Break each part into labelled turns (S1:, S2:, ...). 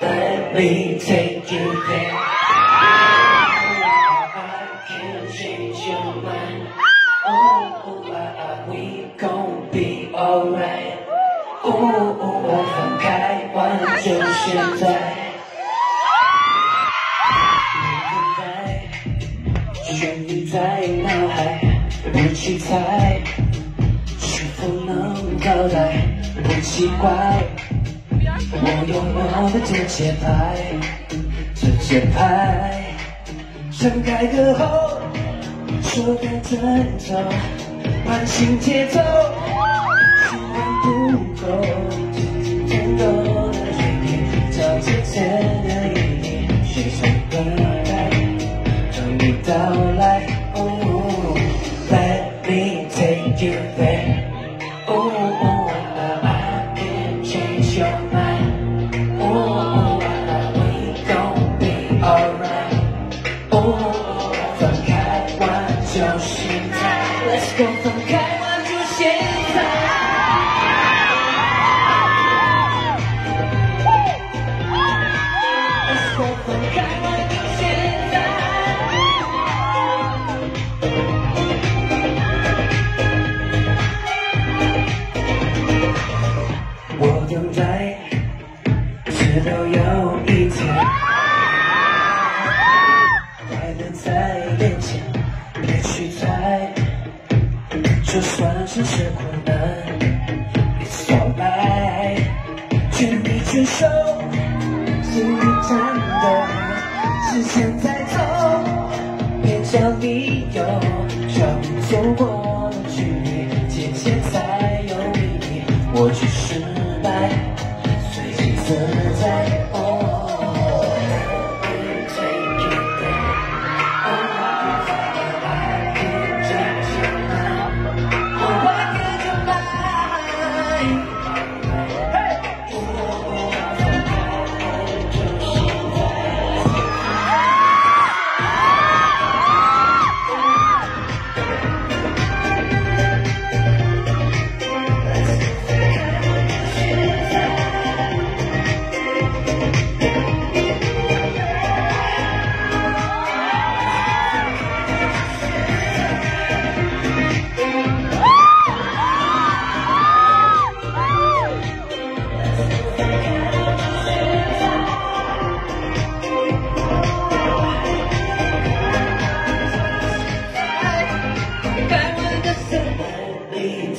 S1: Let me take you there. I can change your mind. Oh, we gon' be alright. Oh, 我放开玩就现在。旋律在脑海，不奇猜，是否能到来？ 不奇怪。我有我的这节拍，这节拍，盛开歌后，说该怎走，慢新节奏，时间不够，天多的距离，找之前的意义，谁从何来，等你到来。Oh, let me take you there. 在，Let's go，放开我就现在。刚放开玩就现在。我等待，直到有就算世事困难，It's alright，全力全手，心里战斗，是现在走，别找理由，找你走过的距离，渐渐才有意义。我去失败，随性自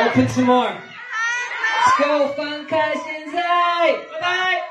S1: Open some more. Let's go, fun cushions, hey! Bye-bye!